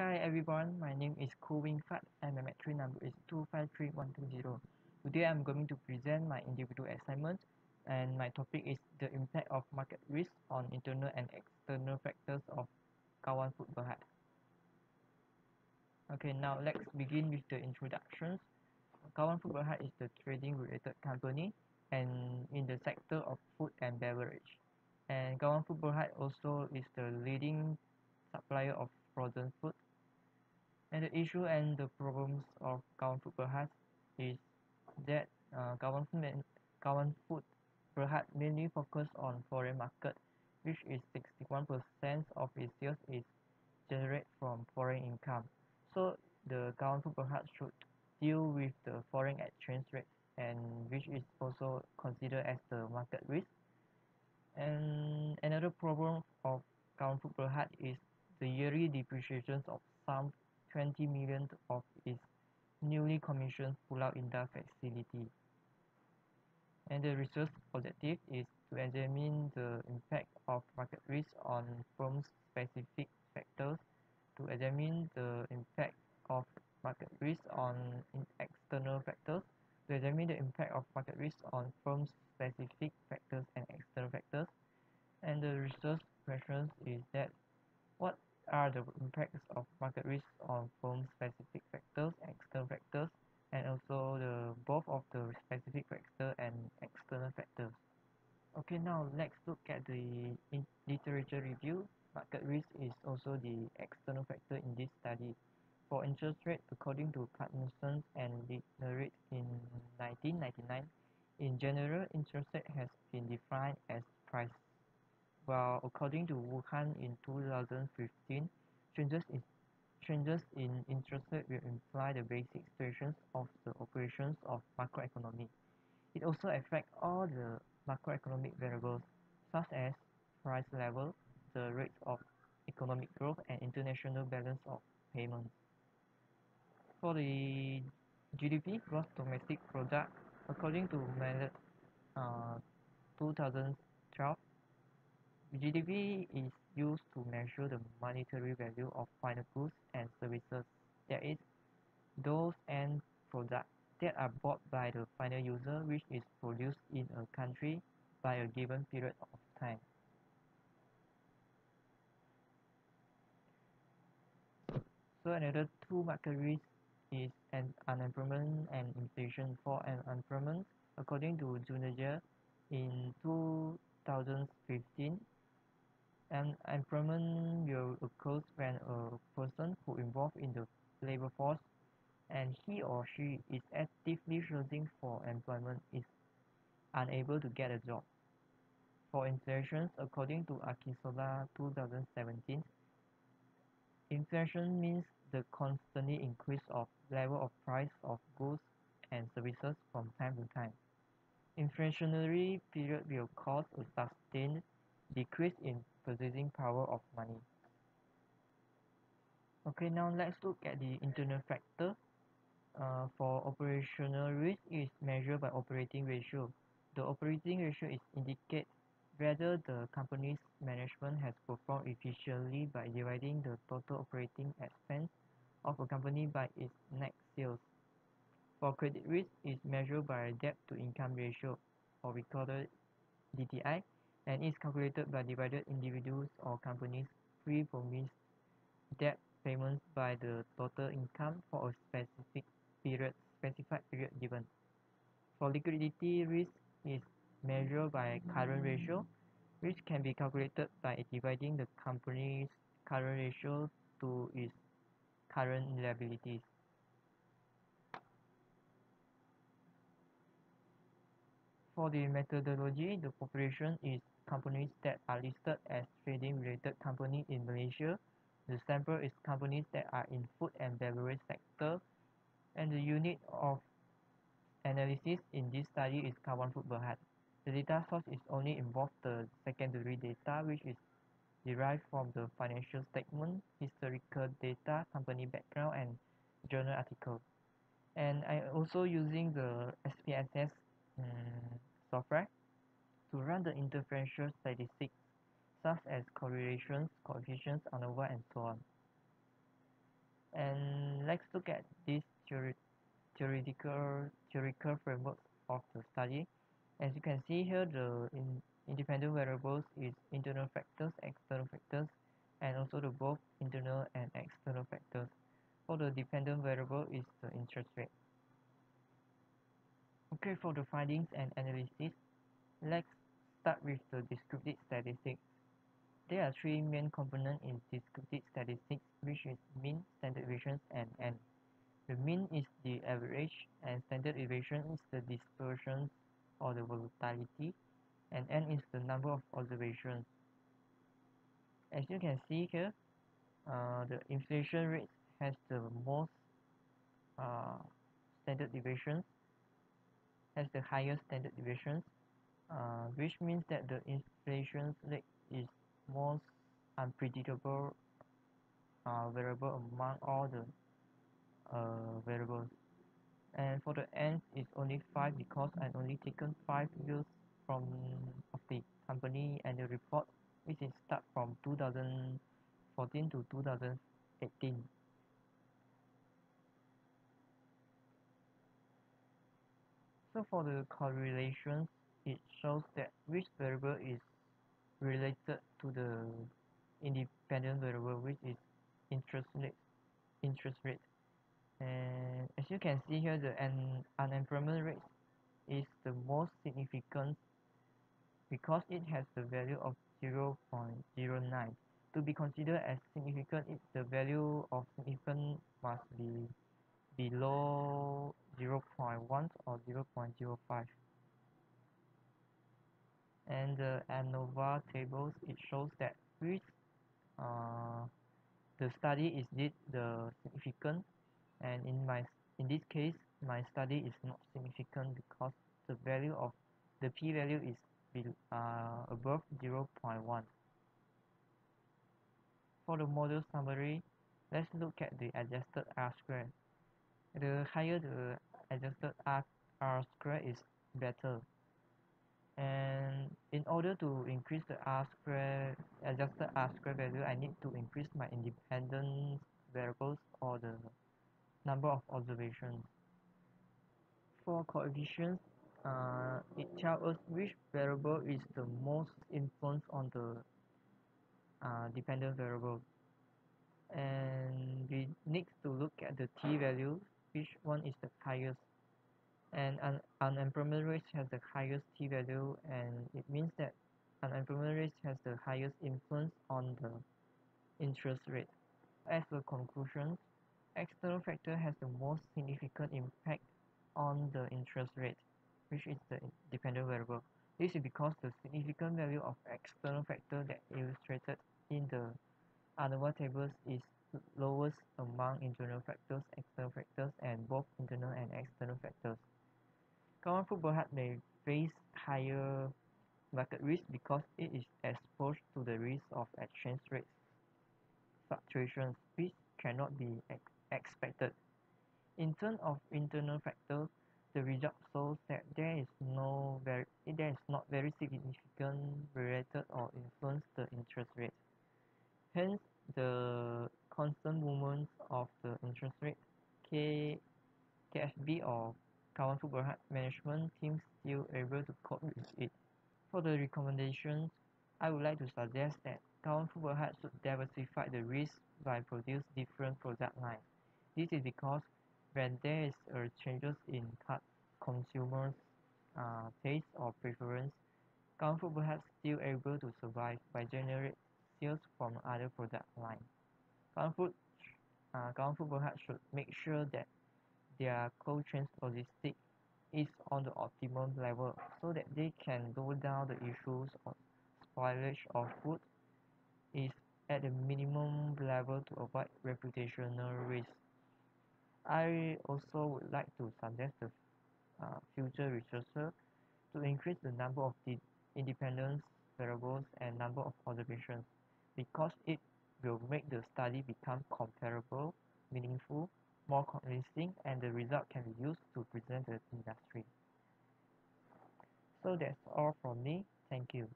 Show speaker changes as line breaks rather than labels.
Hi everyone, my name is Khoo WingFatt and my metric number is 253120. Today I'm going to present my individual assignment and my topic is the impact of market risk on internal and external factors of Kawan Food Berhad. Okay, now let's begin with the introductions. Kawan Food Berhad is the trading related company and in the sector of food and beverage. And Kawan Food Berhad also is the leading supplier of frozen food and the issue and the problems of Kawan Food Berhad is that uh, Kawan, Food, Berhad mainly focus on foreign market, which is 61% of its sales is generated from foreign income. So the Kawan Food Berhad should deal with the foreign exchange rate and which is also considered as the market risk. And another problem of Kawan Food Berhad is the yearly depreciations of some 20 million of its newly commissioned Pulau Indah facility. And the research objective is to examine the impact of market risk on firm-specific factors, to examine the impact of market risk on external factors, to examine the impact of market risk on firm-specific factors and external factors. And the research questions is that what are the impacts of market risk on firm-specific factors, external factors, and also the both of the specific factor and external factors. Okay, now let's look at the literature review. Market risk is also the external factor in this study. For interest rate, according to Patterson and Littlerate in 1999, in general, interest rate has been defined as price while according to Wuhan in 2015, changes in, changes in interest rate will imply the basic situations of the operations of macroeconomy. It also affects all the macroeconomic variables such as price level, the rate of economic growth, and international balance of payments. For the GDP, gross domestic product, according to Mallet uh, 2012, GDP is used measure the monetary value of final goods and services, that is, those end products that are bought by the final user which is produced in a country by a given period of time. So another two market risks is an unemployment and inflation. For an unemployment, according to Junaja, in 2015, and employment will occur when a person who involved in the labor force and he or she is actively searching for employment is unable to get a job. For inflation, according to Akisola 2017, inflation means the constantly increase of level of price of goods and services from time to time. Inflationary period will cause a sustained decrease in purchasing power of money. Okay, now let's look at the internal factor. Uh, for operational risk is measured by operating ratio. The operating ratio is indicate whether the company's management has performed efficiently by dividing the total operating expense of a company by its net sales. For credit risk is measured by debt to income ratio or we call it DTI and is calculated by divided individuals or companies pre-promised debt payments by the total income for a specific period specified period given. For liquidity risk is measured by current ratio which can be calculated by dividing the company's current ratio to its current liabilities. For the methodology, the population is companies that are listed as trading-related company in Malaysia. The sample is companies that are in food and beverage sector. And the unit of analysis in this study is Kawan Food. The data source is only involved the secondary data which is derived from the financial statement, historical data, company background, and journal article. And I also using the SPSS um, mm, software to run the inferential statistics such as correlations, coefficients, ANOVA, and so on. and let's look at this theory, theoretical theoretical framework of the study. As you can see here the in, independent variables is internal factors external factors and also the both internal and external factors. For the dependent variable is the interest rate. Okay for the findings and analysis let's start with the descriptive statistics. There are three main components in descriptive statistics which is mean standard deviations and n. The mean is the average and standard deviation is the dispersion or the volatility and n is the number of observations. As you can see here uh, the inflation rate has the most uh, standard deviations has the highest standard deviations which means that the inflation rate is most unpredictable uh, variable among all the uh, variables. And for the n it's only 5 because I only taken 5 years from of the company and the report which is start from 2014 to 2018 so for the correlations it shows that which variable is related to the independent variable which is interest rate interest rate. And as you can see here the un unemployment rate is the most significant because it has the value of 0.09 to be considered as significant the value of significant must be below 0.1 or 0.05 and the ANOVA tables it shows that which uh, the study is did the significant. And in my in this case my study is not significant because the value of the p-value is uh, above 0.1 for the model summary let's look at the adjusted R square. The higher the adjusted R, R square is better and in order to increase the R square adjusted R square value I need to increase my independent variables or the number of observations. For coefficients uh, it tells us which variable is the most influence on the uh, dependent variable. And we need to look at the t-value which one is the highest and un unemployment rate has the highest t-value and it means that unemployment rate has the highest influence on the interest rate as a conclusion external factor has the most significant impact on the interest rate which is the dependent variable this is because the significant value of external factor that illustrated in the ANOVA tables is lowest among internal factors, external factors, and both internal and external factors. Kawan Food Berhad may face higher market risk because it is exposed to the risk of exchange rate fluctuations which cannot be ex expected. In terms of internal factors, the result shows that there is no very there is not very significant related or influence the interest rate. Hence, the constant movements of the interest rate K KFB or Kawan Food Berhad management team still able to cope with it. For the recommendations, I would like to suggest that Kawan Food Berhad should diversify the risk by produce different product lines. This is because when there is a changes in consumers' uh, taste or preference, Kawan Food Berhad still able to survive by generate sales from other product lines. Kawan Food, uh, Kawan Food Berhad should make sure that their cold chain logistics is on the optimum level so that they can go down the issues of spoilage of food is at the minimum level to avoid reputational risk. I also would like to suggest the uh, future researcher to increase the number of the independent variables and number of observations because it will make the study become comparable, meaningful, more convincing, and the result can be used to present the industry. So that's all from me. Thank you.